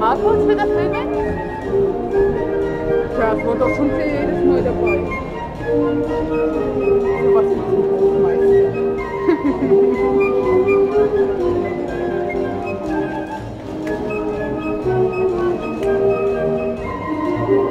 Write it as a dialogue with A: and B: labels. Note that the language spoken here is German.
A: Markus wieder filmen? Tja, es war doch schon für jedes Mal dabei. Was ist